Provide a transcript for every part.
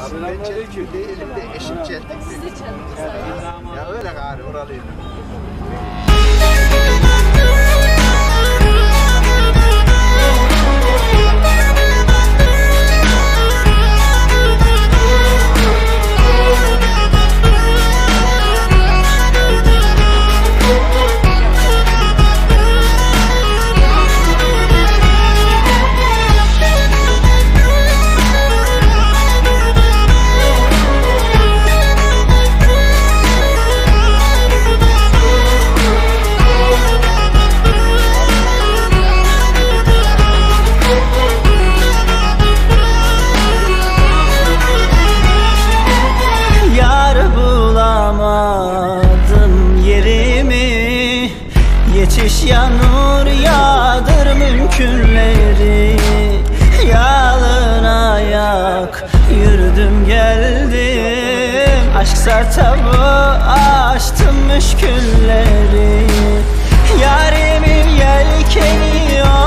Abi ben çeltik değilim de eşim çeltik. Siz de. Ya öyle gari oralıyım. Aşk sertabı açtım müşkülleri. Yarimin yelkeni yok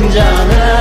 Angela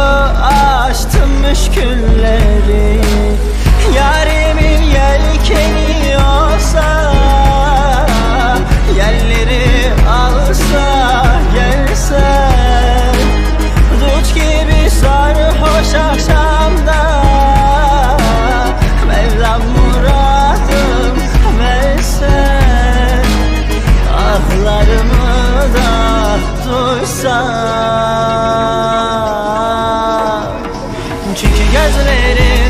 Açtım müşkülleri. Yarimin yelkeni yok. Çünkü gözlerin.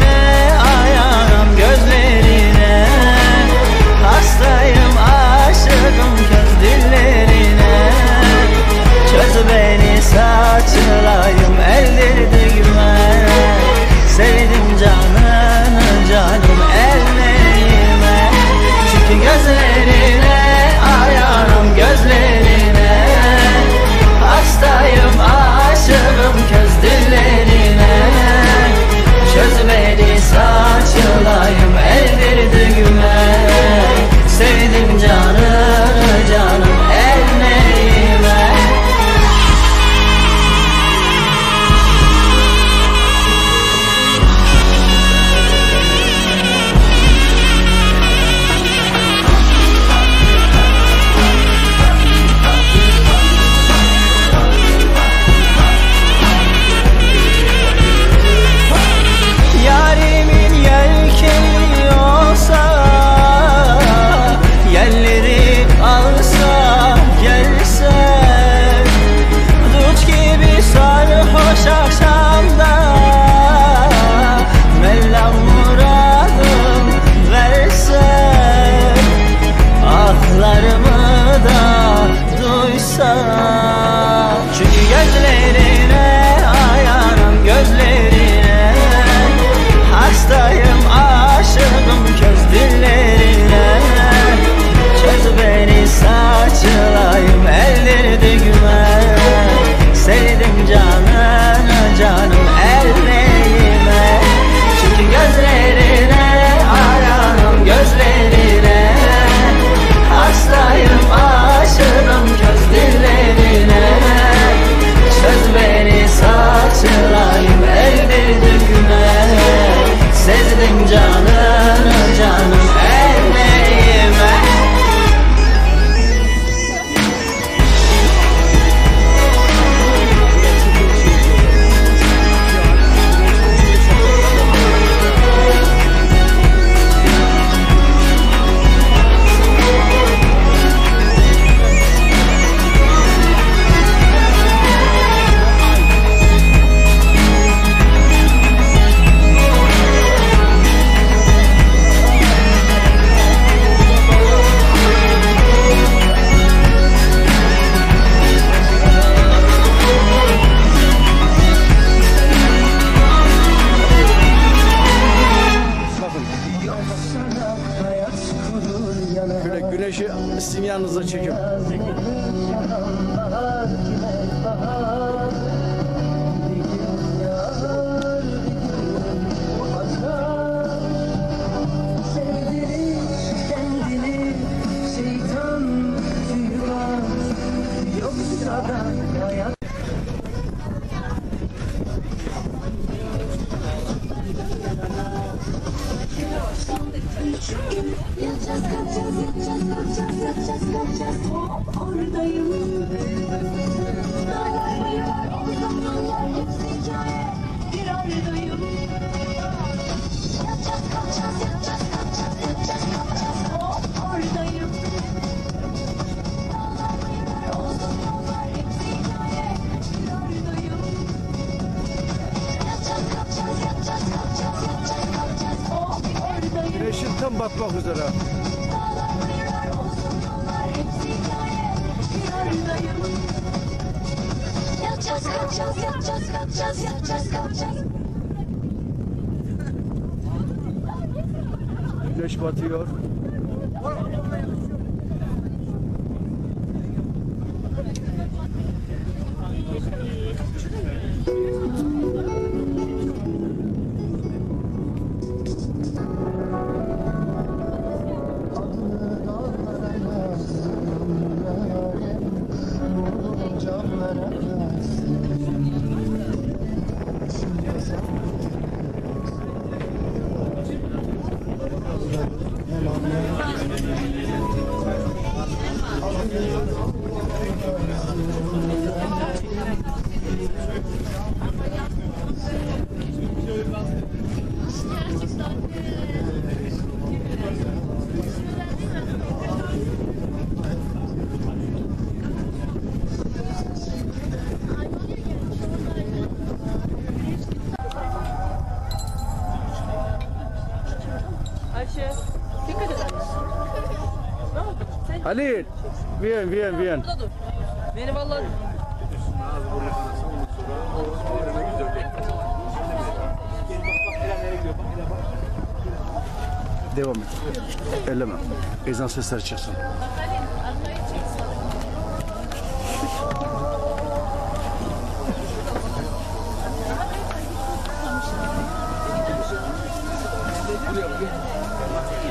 yapmak üzere. Güneş batıyor. Halil. Bien, bien, bien. burada dur. Beni vallahi... Devam et. Elleme. Ezan sesleri çıksın.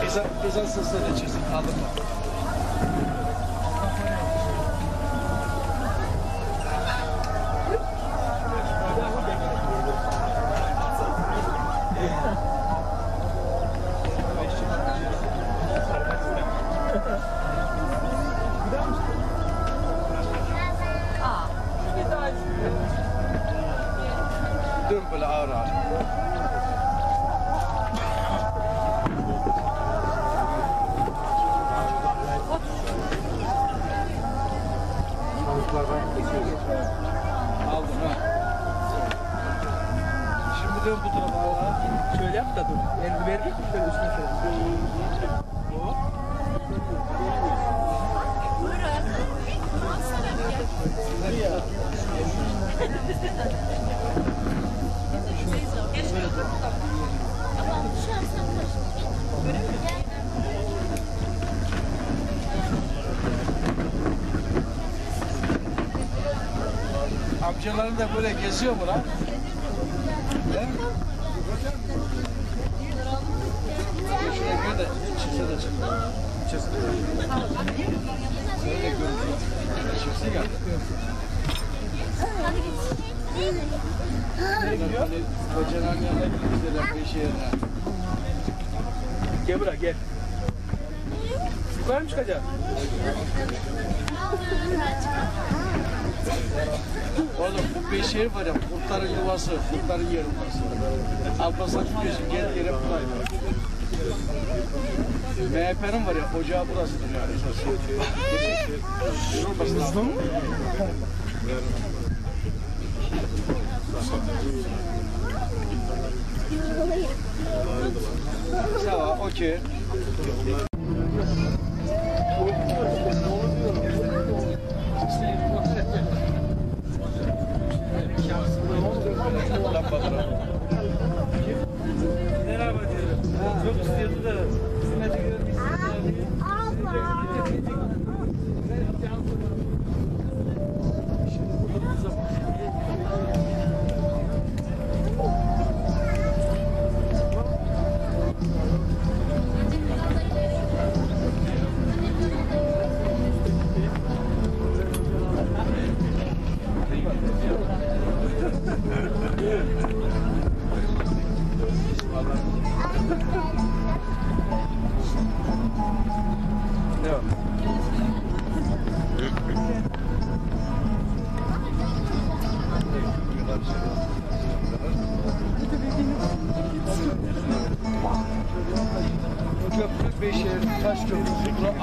Ezan, ezan sesleri çıksın. Kaldırma. Dön bu tarafa ağır. Şöyle yap da dur. Elini verdik mi şöyle üstüne şöyle. Amcaların da böyle geziyor mu lan? He? Şuraya gör de çıksa da çık. Çıksın. Şöyle gör. Çıksın ya. Kocanın yanına gitmişler Beşehir'e. Gel buraya gel. Yukarı mı çıkacak? Oğlum bu Beşehir var ya kurtların yuvası, kurtların yeri burası. Alparslan gidiyorsun gel yere buradayım. MHP'nin var ya ocağı burasıdır yani. Yorulmasın abi. Tamam, okey. Çok istiyordu da. Hizmeti görmek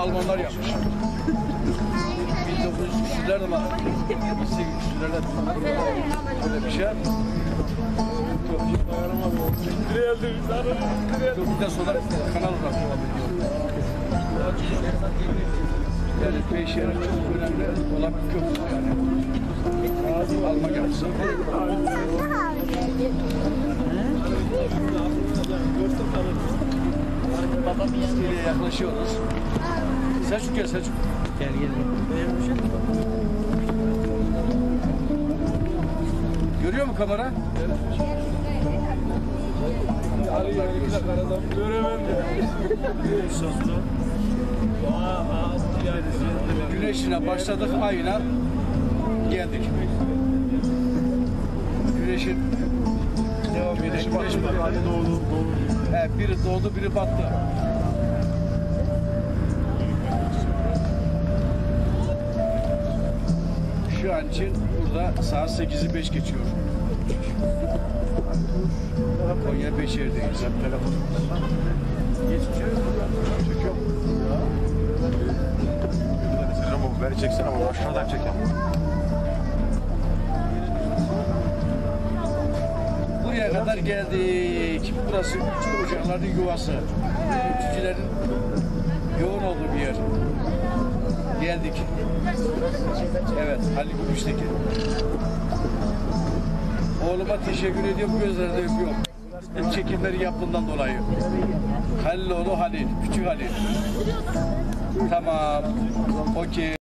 Almanlar yapmış. 1900'lerde ama 1800'lerde böyle bir şey. Köprüden sonra kanal ediyor. Yani Beyşehir'in çok önemli olan bir köprü yani. Alman yapısı. İskele'ye yaklaşıyoruz. Selçuk gel Selçuk. Gel gel. Görüyor mu kamera? Güneşine başladık ayına geldik. Güneşin devam eden güneş biri doğdu, biri battı. Şu an için burada saat 8'i 5 geçiyor. Konya Beşehir'deyiz. Hep telefon. Selam bu beni çeksene ama aşağıdan çekin. Buraya kadar geldik. Burası uçur uçakların yuvası. Uçucuların yoğun olduğu bir yer. Geldik. Evet, Halil Gümüş'teki. Oğluma teşekkür ediyorum, gözlerinde öpüyorum. Bu çekimleri yaptığından dolayı. Halil oğlu Halil, küçük Halil. Tamam, okey.